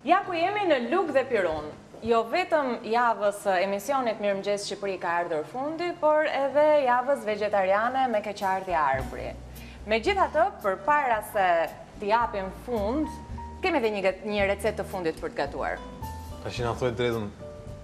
Ja ku jemi në Lugë dhe Pirun. Jo vetëm javës emisionit Mirëmëngjes Shqipëri i ka ardhur fundi, por edhe javës vegjetariane me keqardhje Arbri. Megjithatë, përpara se t'i japim fund, kemi dhe një, një recetë të fundit për t'gatuar. Na thuaj të drejtën,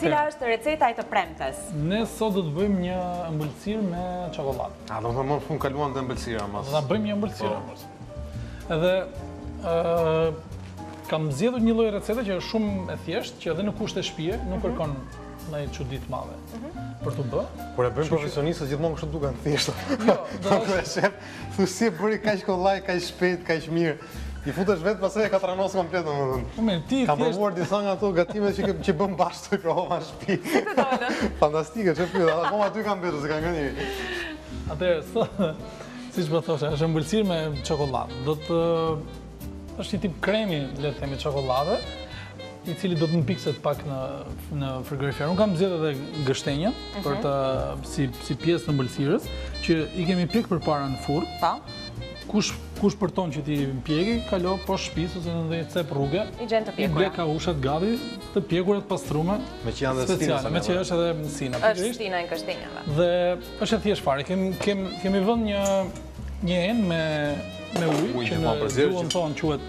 Cila është receta e të premtes? Ne sot do të bëjmë një ëmbëlsirë me çokollatë. A më në fund kaluam te ëmbëlsira mos. Do ta bëjmë një ëmbëlsirë po. mos. Edhe ë kam zgjedhur një lloj recete që është shumë e thjeshtë, që edhe në kushte shtëpie nuk mhm. kërkon ndonjë çudi të madhe mhm. për të bë. Kur e bëjmë profesionistët gjithmonë kështu duken thjeshtë. Jo, do të thotë se si e bëri kaq kollaj, kaq shpejt, kaq mirë. I futesh vetë pastaj e katranos komplet domethënë. Po mirë, ti thjesht Kam provuar disa nga ato gatimet që ke që bëmë bashkë t'i provova në shtëpi. Si të dolën? Fantastike, ç'e pyet, akoma aty kanë mbetur, s'e kanë ngrënë një. Atëherë, so, siç po thosha, është ëmbëlsirë me çokollatë. Do të jetë një tip kremi, le të themi, çokollate, i cili do të mpikset pak në në frigorifer. Unë kam zgjedhur edhe gështenjën mhm. për të si si pjesë të ëmbëlsirës, që i kemi pjekur përpara në furrë. Po. Kush, kush përton që t'i pjeki, kalo poshtë shpisë ose në ndonjë cep rruge. I gjen të pjekura. I ble kaushat gati, të pjekura të pastrume. Meqë janë dhe të stinës Meqë është edhe në stinë. është stina e gështenjave. Dhe është e thjeshtë fare. Kem, kem, kemi vënë një, një enë me, me ujë, që në gjuhën tonë quhet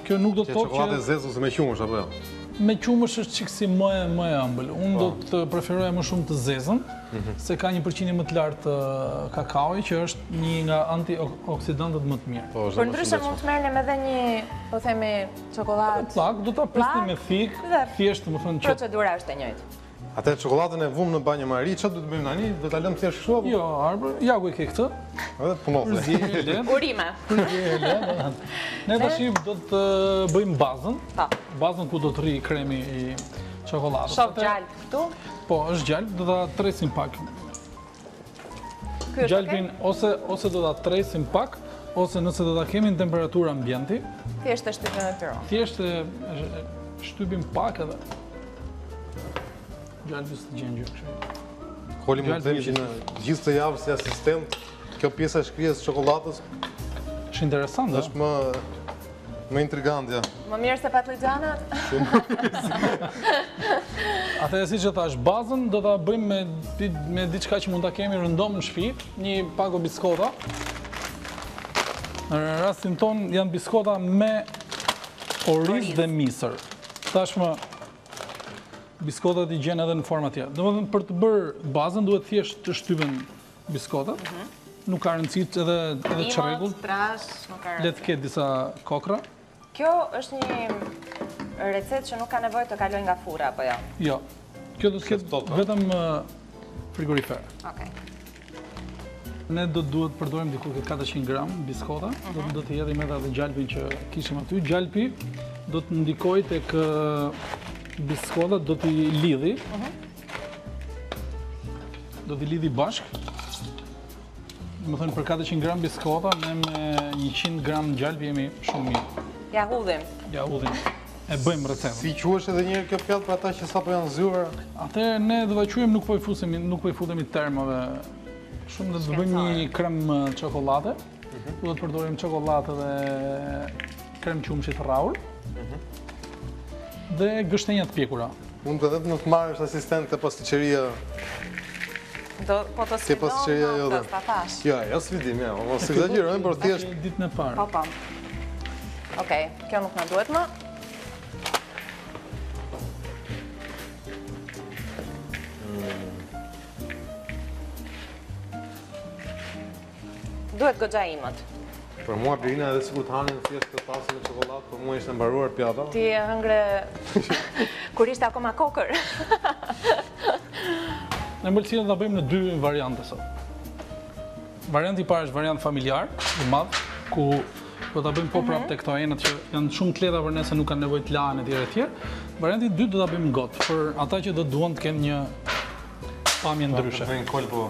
Kjo nuk do të thotë që... Kjo çokollatë e zezë ose me qumësht, apo jo? Me qumësht është çik si më e më e ëmbël. Unë do të preferoja më shumë të zezën, se ka një përqindje më të lartë kakaoje që është një nga antioksidantët më të mirë. Përndryshe mund të merrnim edhe një, po themi, çokollatë. Pllakë, do ta prisni me thikë, thjesht, domethënë që... Procedura është e njëjtë. Atëherë çokollatën e vumë në banjë Mari, çfarë duhet të bëjmë tani? Do ta lëmë thjesht kështu apo? Jo, Arbër, ja ku e ke këtë. Edhe të punohet. Përziejë le. Urime. Përziejë le. Ne tash do të bëjmë bazën. Po. Bazën ku do të rri kremi i çokollatës. Shoh gjalp këtu? Po, është gjalp, do ta tresim pak. Gjalpin ose do ta tresim pak, ose nëse do ta kemi në temperaturë ambienti. Thjesht e shtypim me pirun. Thjesht e shtypim pak edhe. Gjalpin s'të gjen gjë kështu. Koli më të dhejmë që në gjithë këtë javë si asistent, kjo pjesa e shkrirjes së çokollatës, Është interesante? Është më Më intrigantja. Më mirë se patëllxhanat? Shumë. Atëherë siç thashë, bazën do ta bëjmë me diçka që mund ta kemi rëndom në shpi, një pako biskota. Në rastin tonë janë biskota me oriz dhe misër. Tashmë, biskotat i gjen edhe në forma të tjera. Domethënë për të bërë bazën, duhet thjesht të shtypen Biskota, nuk ka rëndësi dhe aq rregull. I imët, i trashë, nuk ka rëndësi. Le të ketë disa kokrra. Kjo është një recetë që nuk ka nevojë të kalojë nga furra, apo jo? Jo. Kjo do të ketë vetëm frigorifer. Okej. Ne do të duhet të përdorim diku te 400 gram biskota, do të do t'i hedhim edhe gjalpin që kishim aty. Gjalpi do të ndikojë tek biskota, do t'i lidhi, Do t'i lidhi bashkë. Domethënë për 400 gram biskota, ne me 100 gram gjalpë jemi shumë mirë. Ia hudhim. Ia hudhim. E bëjmë recetën. Si quhet edhe një herë kjo pjatë për ata që sapo janë zgjuar? Atëherë ne do e quajmë nuk po i futemi termave. Shumë. Do të bëjmë një krem çokollate. Do të përdorim çokollatë dhe krem qumështi të rrahur. Mhm. Dhe gështenja të pjekura. Unë do të të marr asistent te pastiçeria... Po, po të sfidon në jo të të tash. Jo, jo sfidim, jo. Po së këtë gjirojnë, por ti është... Ditën e parë. Po, po. Okej, kjo nuk na duhet më. Duhet goxha i imët. Për mua Birina edhe sikur të hanin thjesht të pasin me çokollatë, për mua ishte mbaruar pjata. Ti e hëngre kur ishte akoma kokërr. Ne ëmbëlsirën do ta bëjmë në dy variante sot. Varianti i parë është variant familjar, i madh, ku do ta bëjmë po mhm. prapë te këto enët që janë shumë të lehta për ne se nuk kanë nevojë të lahen etj etj. Varianti i dytë do ta bëjmë gotë për ata që do duan të kenë një pamje ndryshe. Do të bëjmë kolpo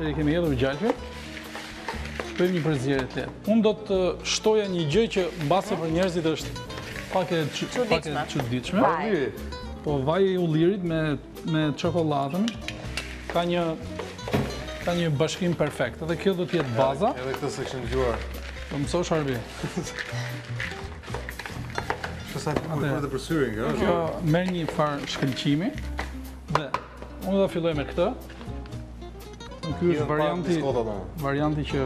Ia kemi hedhur gjalpin. Bëjmë një përzierje të lehtë. Unë do të shtoja një gjë që mbase për njerëzit është pak e çuditshme. Po vaji i ullirit me çokollatën ka një ka një bashkim perfekt. Edhe kjo do të jetë baza. Edhe këtë s'e kisha dëgjuar. Do mësosh Arbi. Shih sa e bukur dhe për syrin, kjo është? Kjo merr një farë shkëlqimi dhe Unë do filloj me këtë. Kjo është varianti, varianti që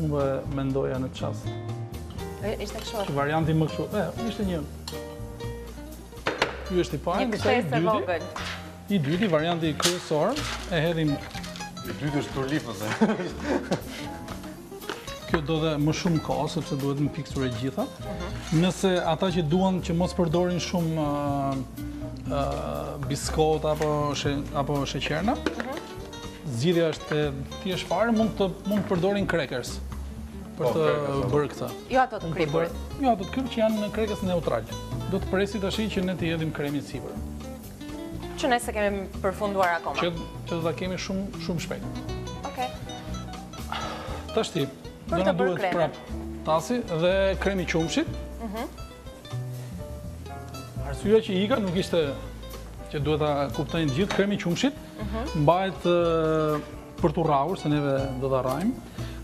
unë do e mendoja në çast. E, ishte kësho. Që varianti më kësho. E, ishte një. Kjo është i pari. Një qese e vogël. I dyti, varianti kryesor, e hedhim... I dyti është turlip, nëse. Kjo do edhe më shumë kohë, sepse duhet mpiksur e gjitha. Mhm. Nëse ata që duan që të mos përdorin shumë biskot apo sheqerna, mhm. zgjidhja është e thjeshtë fare, mund të përdorin krekers për po, të bërë këtë. Jo ato të kripurit. Jo ato të kripur që janë krekers neutral. Do të presë tashi që ne t'i hedhim kremin sipër. Që ne s'e kemi përfunduar akoma. Që do ta kemi shumë shpejt. Okej. Tashti, do na duhet prapë tasi dhe kremi i qumështit. Mhm. Arsyeja që ika nuk ishte që duhet ta kuptojnë të gjithë kremi i qumështit, mhm. mbahet për të rrahur, se neve do ta rrahim,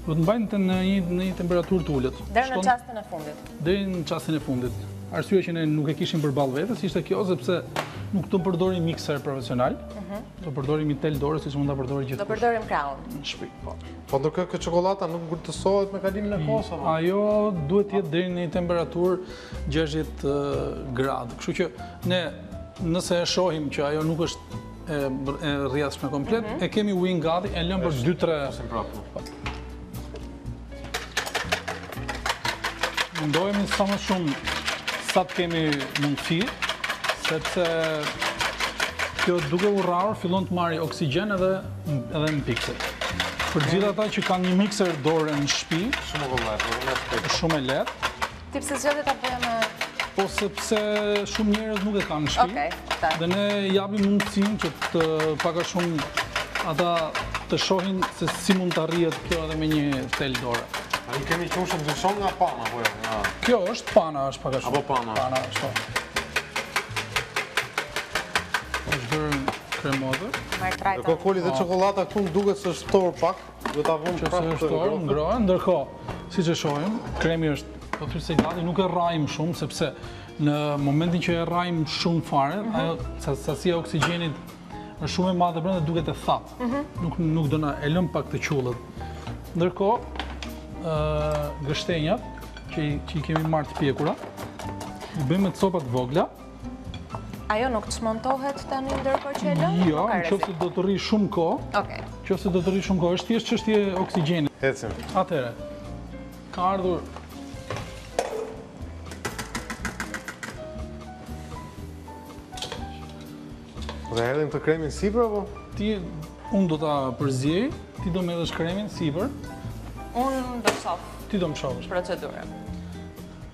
duhet mbajtur në një temperaturë të ulët. Deri në çastin e fundit. Deri në çastin e fundit. Arsyeja që ne nuk e kishim përballë vetes, ishte kjo, sepse nuk do përdorim mikser profesional, mhm. Do përdorim një tel dore, siç mund ta përdorë gjithkush. Do përdorim krahun. Në shpi, po. Po ndërkohë kjo çokollata nuk ngurtësohet me kalimin e mm, kohës, po? Ajo duhet të jetë deri në një temperaturë 60 gradë. Kështu që ne, nëse e shohim që ajo nuk është e rrjedhshme komplet, mhm. e kemi ujin gati, e lëmë për 2-3... Mundohemi sa më shumë sa të kemi mundësi, sepse kjo duke u rrahur fillon të marrë oksigjen edhe edhe mpikset. Për të gjithë ata që kanë një mikser dore në shpi, shumë e lehtë. Ti pse zgjodhe ta bëje me Po sepse shumë njerëz nuk e kanë në shtëpi. Okej, okay, Dhe ne japim mundësinë që pak a shumë ata të shohin se si mund të arrihet kjo edhe me një tel dore. Ai kremi ndryshon nga pana, apo jo? Kjo është pana, është pak a shumë. Apo pana. Pana, është pana. është bërë kremoze. Merr trajtë. Dhe kokoli dhe çokollata këtu më duket se është tharë pak. Do ta vëmë prapë të ngrohet. Ngrohet, ndërkohë, siç e shohim, kremi është pothuajse gati, nuk e rrahim shumë sepse në momentin që e rrahim shumë fare, mhm. ajo sasia e oksigjenit është shumë e madhe brenda duket e thatë. Mhm. Nuk nuk do na e lërë pak të qullët. Ndërkohë, ë gështenjat që që i kemi marrë të pjekura, i bëjmë me copa të vogla. Ajo nuk çmontohet tani ndërkohë që e lëmë? Jo, nëse do të rri shumë kohë. Okej. Nëse do të rri shumë kohë, është thjesht çështje oksigjeni. Ecim. Atëherë. Ka ardhur Dhe hedhim kremin sipër apo? Ti unë do ta përziej, ti do më hedhësh kremin sipër. Unë do shoh. Ti do më shohësh. Procedurën.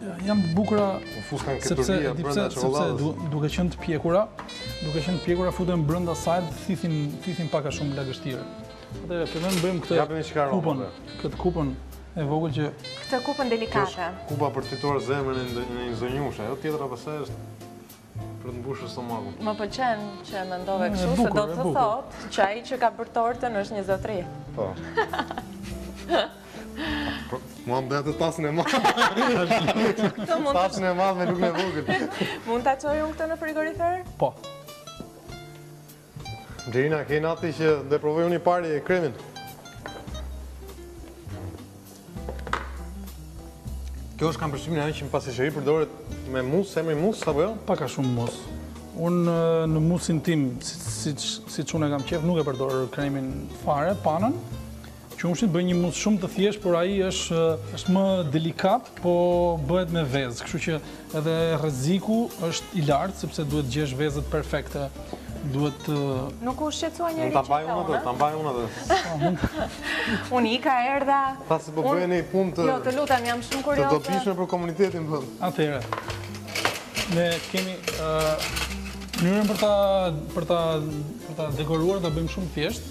Janë të bukura sepse sepse sepse duke qenë të pjekura, duke qenë të pjekura futen brenda saj, thithin thithin pak a shumë lagështirë. Atëherë fillojmë bëjmë këtë kupën, këtë kupën e vogël që këtë kupën delikate. Kupa për të fituar zemrën e një zonjushe, ajo tjetra pastaj është Për të mbushur stomakun. Më pëlqen që e mendove kështu, se do të thotë që ai që ka bërë tortën është një zotri. Po. Po, mua më dhe tasën e madhe. Tasën e madhe me lugën e vogël. Mund ta çoj unë këtë në frigorifer? Po. Blerina, ke inat që do e provoj unë i pari kremin. Kjo është kam përshqimin e anë që në pastiçeri përdoret me mus, e me mus, apo jo? Pak a shumë mus. Unë në musin tim, siç unë e kam qejf, nuk e përdor kremin fare, panën. Qumështin bëj një mus shumë të thjeshtë, por ai është është më delikat, po bëhet me vezë, kështu që edhe rreziku është i lartë sepse duhet të gjesh vezët perfekte. Duhet të Nuk u shqetësua njeri që. Mund ta mbaj unë atë, ta mbaj unë atë. Unë ika, erdha. Tashi po bëj një punë të. Jo, të lutem, jam shumë kurioze. Të dobishme për komunitetin po. Atëherë. Ne kemi ë mënyrën për ta për ta për ta dekoruar, ta bëjmë shumë thjesht.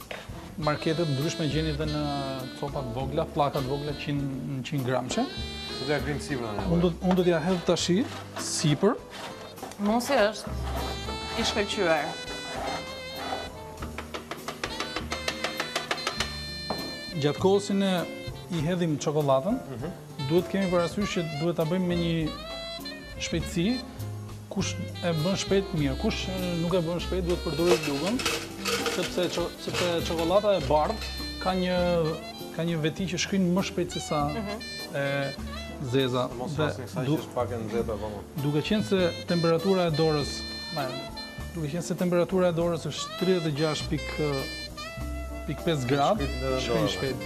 Markete të ndryshme gjeni dhe në copa të vogla, pllaka të vogla 100 gramshe. Do t'ia grijmë sipër në një bërë. Unë do t'ia hedh tashi, sipër. Musi është i shkëlqyer. Gjatë kohës që ne i hedhim çokollatën, mhm. Duhet të kemi parasysh që duhet ta bëjmë me një shpejtësi. Kush e bën shpejt mirë, kush nuk e bën shpejt duhet të përdorë lugën, sepse sepse çokollata e bardhë ka një ka një veti që shkrin më shpejt se sa mhm. e zeza. Mos e hasni sa që është pak e nxehtë apo më. Duke qenë se temperatura e dorës, më duke qenë se temperatura e dorës është 36 pikë 5 gradë, shkrin shpejt.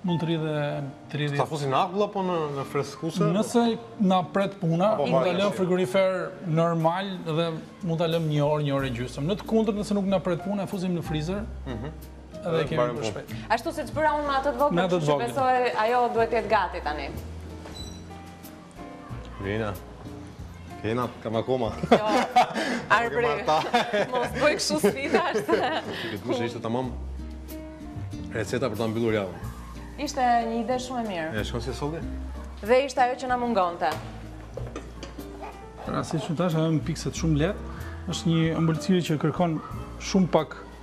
Mund të rrijë dhe 30. Do ta fusim në akull apo në në freskuse? Nëse na pret puna, po, mund ta lëmë në frigorifer normal dhe mund ta lëmë një orë, një orë e gjysmë. Në të kundërt, nëse nuk na pret puna, e fusim në frizer. Mhm. Dhe e kemi për shpejt. Ashtu siç bëra unë me atë të vogël, që besoj ajo duhet të jetë gati tani. Vina. Kena, kam akoma. Jo, Arbër, mos bëj kështu sfida është. Kjo ishte tamam receta për ta mbyllur javën. Ishte një ide shumë e mirë. E shkon si soldi? Dhe ishte ajo që na mungonte. Pra, si shumë tash, ajo më pikset shumë lehtë. është një ëmbëlsirë që kërkon shumë pak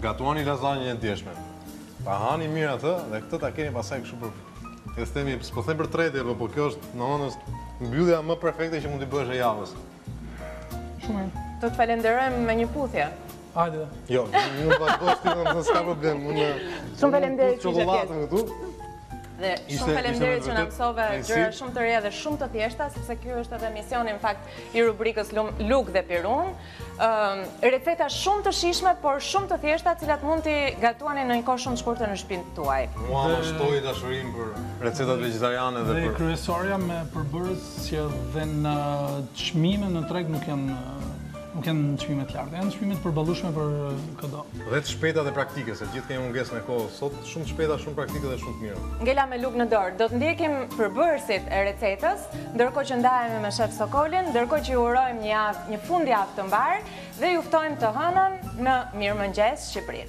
Gatuani lazanjën e djeshme. Ta hani mirë atë dhe këtë ta keni pasaj kështu për fest, themi, s'po them për treti, po, po kjo është domethënë, është mbyllja më perfekte që mund të bësh, e javës. Shumë mirë. Do të falenderojmë me një puthje. Hajde. Jo, ju do të bësh ti domethënë s'ka problem. Unë Shumë faleminderit që jeni këtu. Dhe shumë faleminderit që na mësove gjëra shumë të reja dhe shumë të thjeshta, sepse ky është edhe misioni në fakt i rubrikës Lug dhe Pirun. Receta shumë të shijshme, por shumë të thjeshta, të cilat mund t'i gatuani në një kohë shumë të shkurtë në shpinë tuaj. Mua më shtoi dashurinë për recetat vegetariane dhe për... Dhe kryesorja me përbërës që dhe në çmime në treg nuk janë nuk janë në çmime të larta, janë në çmime të përballueshme për këdo. Dhe të shpejta dhe praktike, se gjithë kemi mungesën e kohës sot, Shumë të shpejta, shumë praktike dhe shumë të mira. Ngela me lugë në dorë. Do të ndjekim përbërësit e recetës, ndërkohë që ndahemi me shef Sokolin, ndërkohë që ju urojmë një javë, një fundjavë të mbarë dhe ju ftojmë të hënën në Mirëmëngjes Shqipëri.